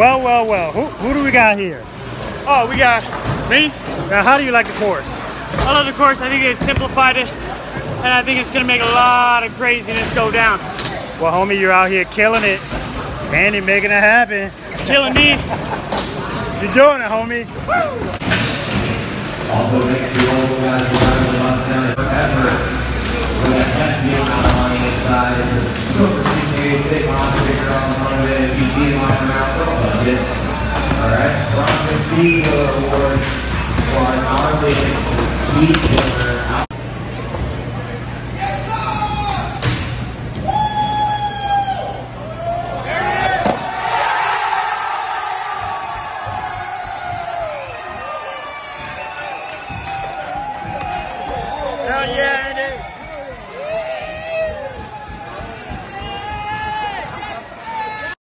Well, well, well. Who, who do we got here? Oh, we got me. Now, how do you like the course? I love the course. I think it simplified it, and I think it's gonna make a lot of craziness go down. Well, homie, you're out here killing it. Andy making it happen. It's killing me. You're doing it, homie. Also makes the old guys run the bus down forever. We got Hefty on the inside. Silver suitcase, big monster, big girl on front of it. If you see him on around, don't budget. Alright, you award for acknowledging sweet yeah!